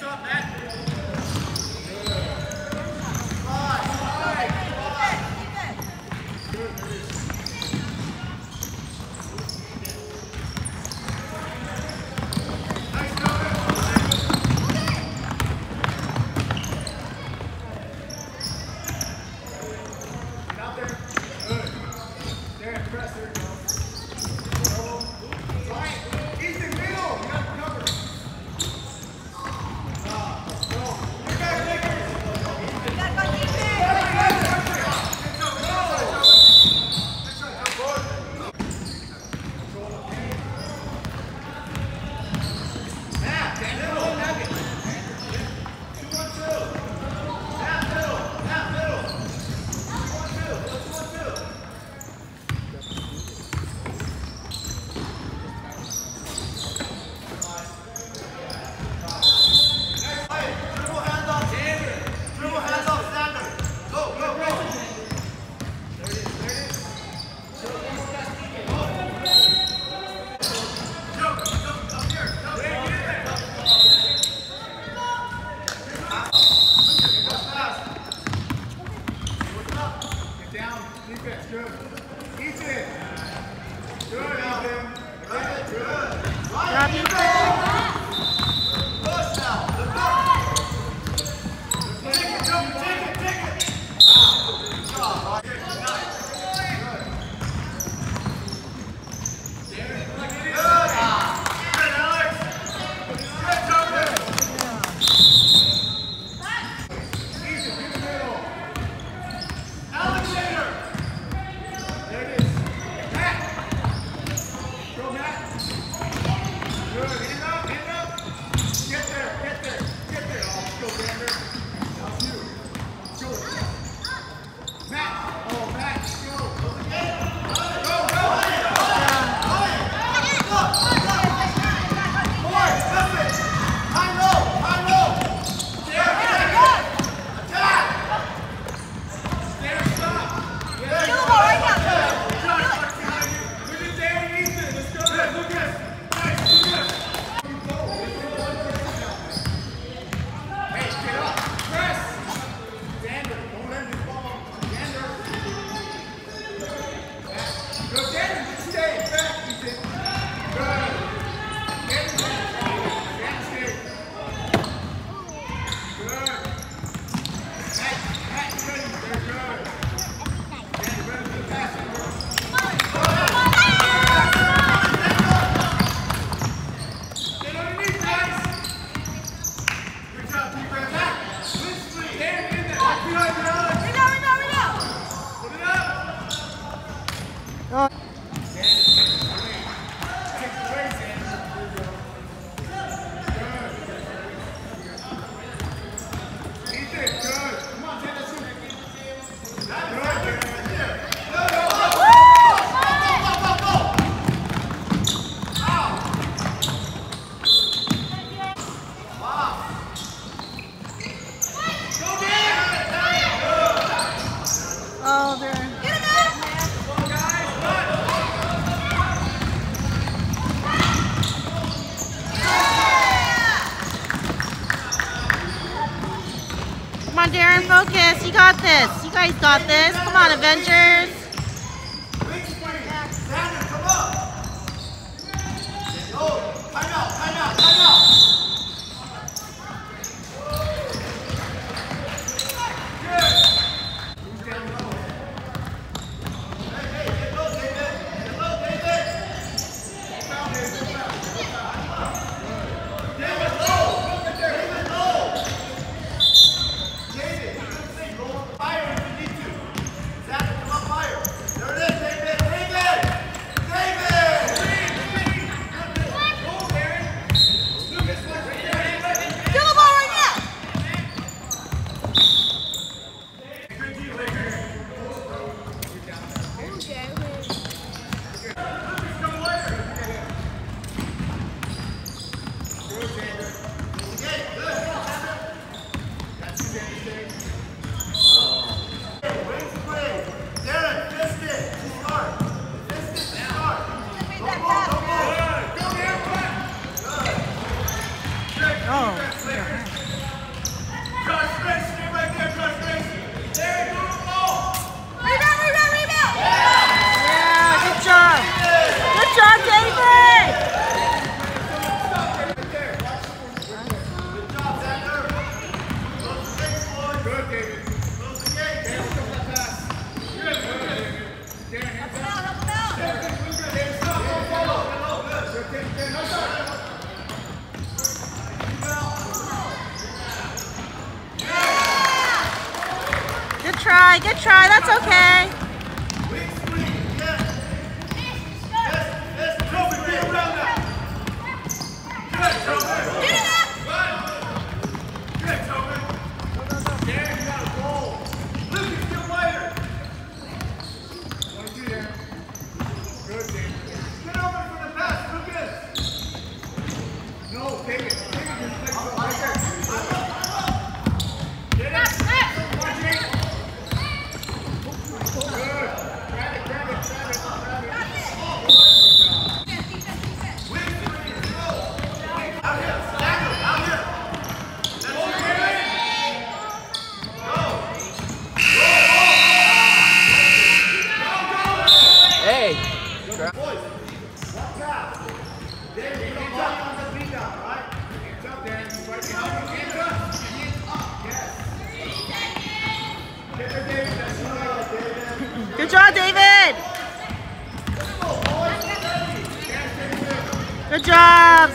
Hands up. Come on, Darren, focus. You got this. You guys got this. Come on, Avengers. Come on. Time out, time out, time out.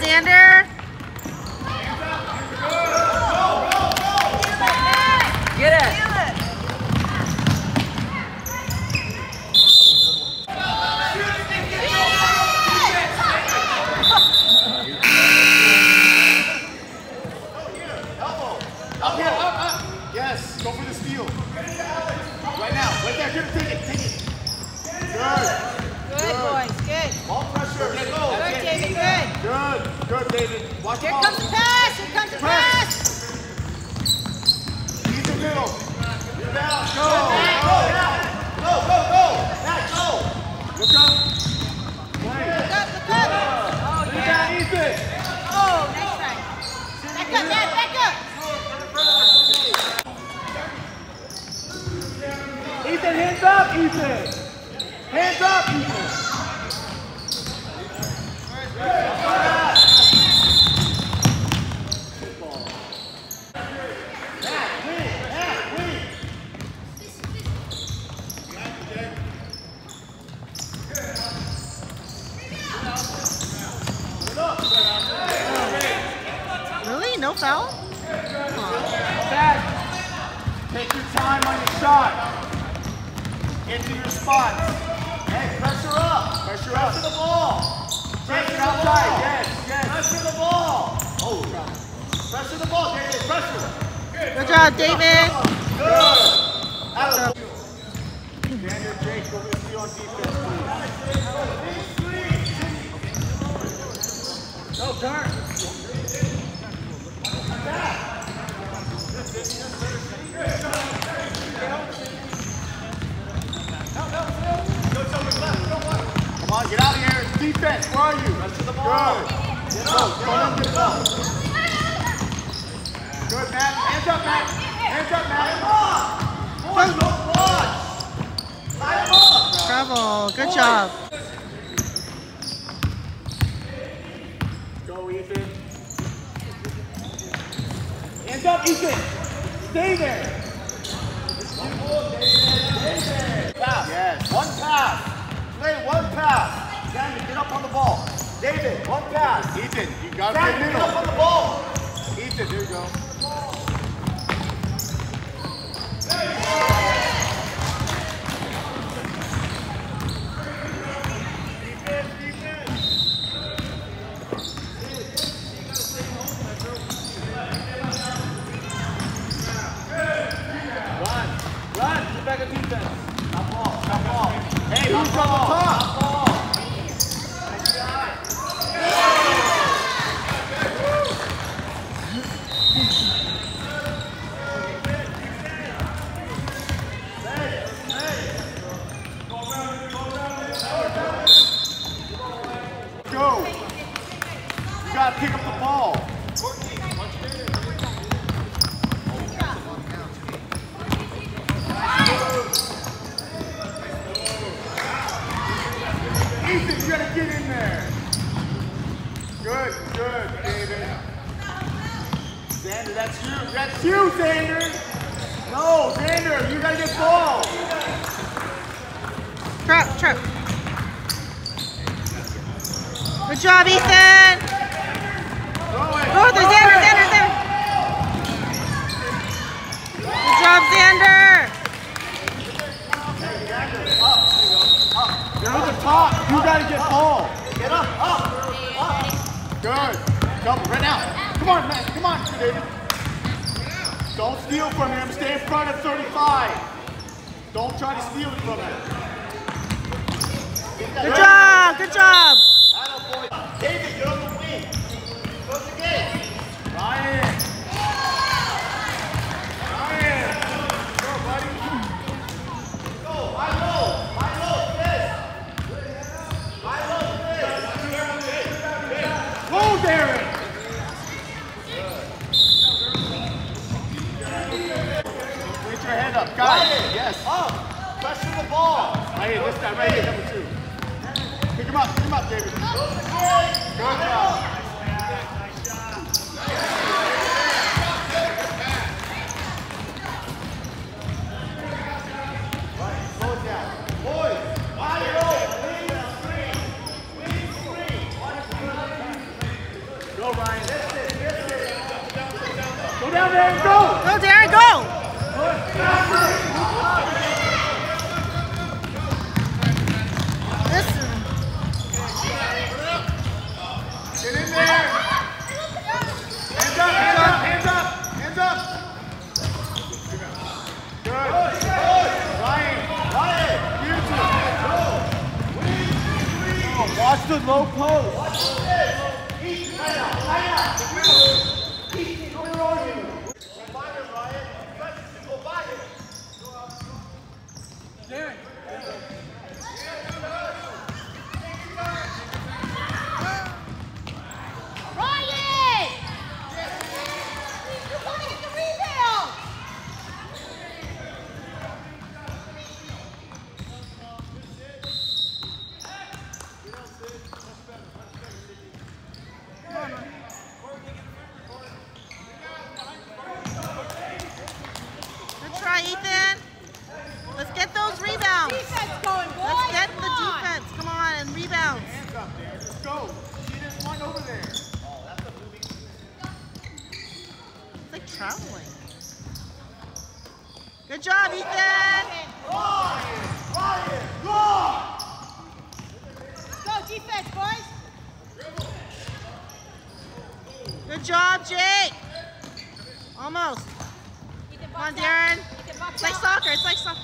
Job, Xander. Get it. Up Up. Up, up. Yes, go for the steal. Right now, right there, get it, take it, take it. Good. Good, boys, good. Ball pressure, let's go. Good, good. David. Watch Here the comes the pass, here comes the pass. He's the middle. Get down, go, go, go, go, go. Back, go. Look up. Play. Look up, look up. Oh, yeah. Ethan. Oh, nice try. Back up, Matt, back up. Ethan, hands up, Ethan. Hands up, Ethan. Really? No foul? Back. Take your time on your shot. Into your spots. Hey, pressure up. Pressure up. Pressure the ball. Pressure outside. Yes, yes. Pressure the ball. Oh, pressure the ball, David. Pressure. Good job, David. Good. Out of Daniel Jake, go with you on defense, please. Turn. Come on, get out of here. Defense. Where are you? Rest of the ball. Good. Get up. Get up. Get up. Good, Matt. Hands up, Matt. Hands up, Matt. Boys, don't watch. Line them up. Bravo. Good job. Ethan. Hands up, Ethan. Stay there. Pass. Yes. One pass. Play one pass. Daniel, get up on the ball. David, one pass. Ethan, you got to middle. Get up on the ball. Ethan, there you go. Defense, defense. Run, run, get back at defense. Stop ball, stop ball. Hey, who's on the top? Stop ball. Nice shot. Xander, that's you. That's you, Xander. No, Xander, you gotta get ball. Trap, trap. Good job, Ethan. Throw it. Oh, there's Xander, Xander, Xander. Good job, Xander. You're at the top. You gotta get ball. Get up, up, up. Good. Come right now. Come on, man. Come on, David. Don't steal from him. Stay in front of 35. Don't try to steal from him. Good job, good job. David, you're on the wing. Close the gate. Ryan. Ryan. Go, buddy. Go. High low. High low. This. High low. This. Go, Darren. Raise your. Guys. Yes. Up. Pressure the ball. Right here. This guy right here. Number two. Pick him up. Pick him up, David. Good job. Slow it down. Boys, wide open. Wing three. Wing. Go, Ryan. This it. This it. Go down go. Go, Darren, go. This Get in there. Hands up, hands up, hands up, hands up. Good. Ryan, Ryan, you two. Oh, watch the low post. Ryan! You gotta get the rebound! Good try, Ethan. Let's get those rebounds. Defense going, boys! Let's get Come the on. defense. Come on, and rebounds. Hands up there. Let's go. See this one over there. It's like traveling. Good job, Ethan. Ryan, Ryan, go! Go defense, boys! Good job, Jake. Almost. Come on. Darren. It's like soccer. It's like soccer.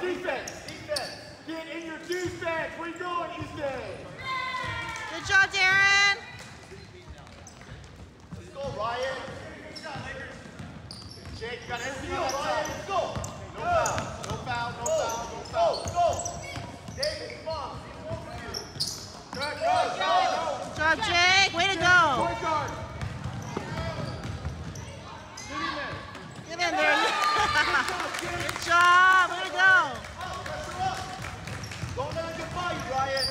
Defense, defense. Get in your defense. Where you going, Easton? Good job, Darren. Let's go, Ryan. Jake, you got everything on that side. Let's go. No foul. No foul. No foul. No foul. Go. Go. David, come on. Good, good. Go. Good job, Jake. Way to go. Point guard. Get in there. Get in there. Good job. Way to go. Don't let it get by you, Ryan.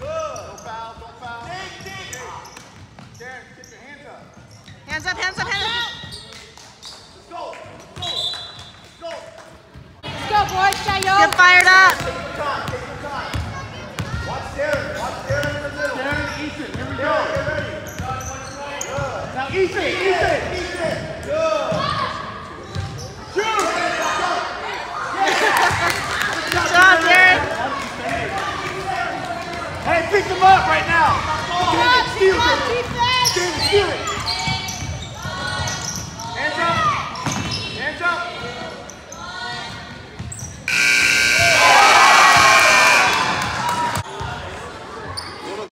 Good. No foul. No foul. Dig, dig. Darren, get your hands up. Hands up, hands up, hands up. Let's go. Go. Let's go. Let's go, boys! Shayo! Get fired up. Take your time. Take your time. Watch Darren. Watch Darren in the middle. Darren and Ethan. Here we go. Get ready. Good. Now Ethan. Ethan. Ethan. Good. Shoot. Good job, Darren. Hey, pick them up right now.